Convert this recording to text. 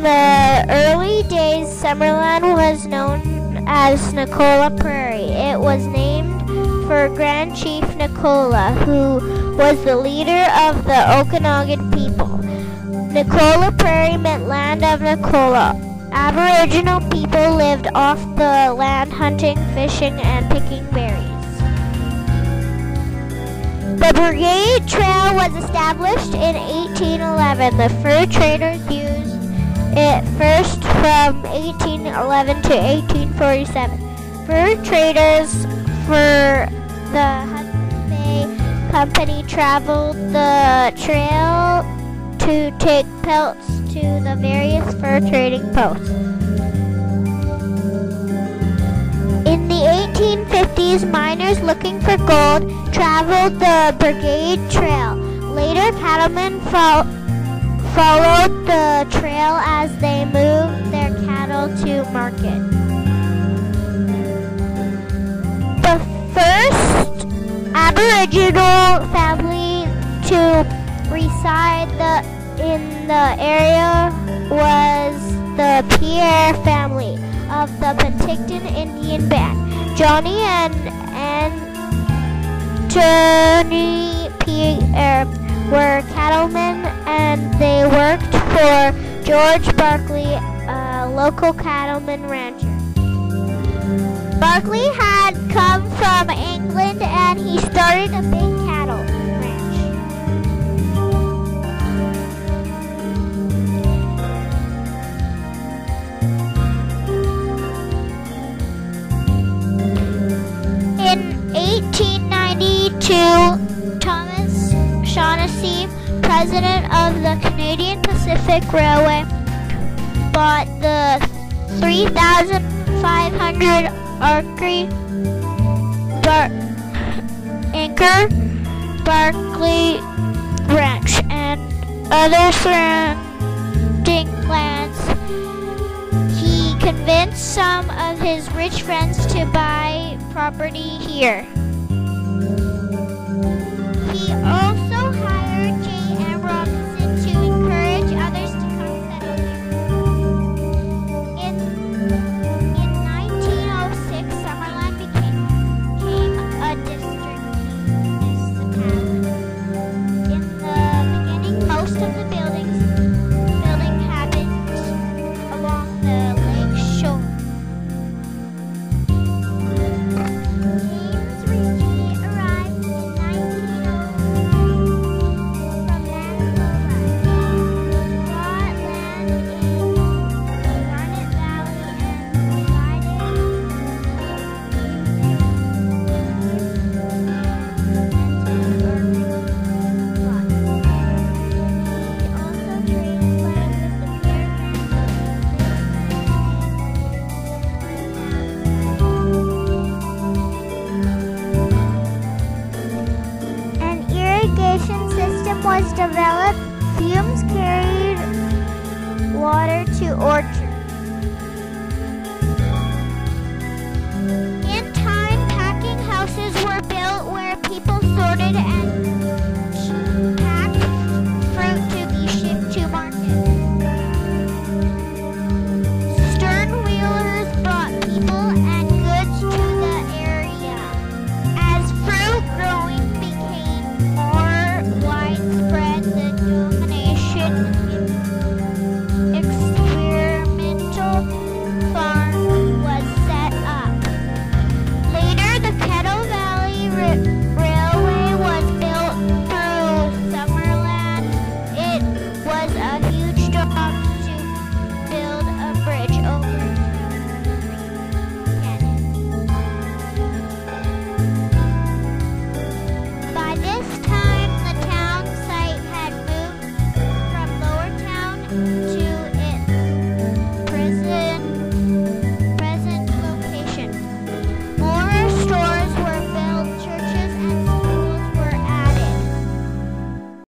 In the early days, Summerland was known as Nicola Prairie. It was named for Grand Chief Nicola, who was the leader of the Okanagan people. Nicola Prairie meant land of Nicola. Aboriginal people lived off the land hunting, fishing, and picking berries. The Brigade Trail was established in 1811. The fur traders used it first from 1811 to 1847. Fur traders for the Hudson Bay Company traveled the trail to take pelts to the various fur trading posts. In the 1850s, miners looking for gold traveled the Brigade Trail. Later, cattlemen fo- followed the trail as they moved their cattle to market. The first Aboriginal family to reside the, in the area was the Pierre family of the Penticton Indian Band. Johnny and Anthony Pierre were cattlemen and they worked for George Barkley, a local cattleman rancher. Barkley had come from England and he started a big cattle ranch. In 1892, president of the Canadian Pacific Railway, bought the 3,500 acre Bar- Anchor Barkley Ranch and other surrounding lands. He convinced some of his rich friends to buy property here.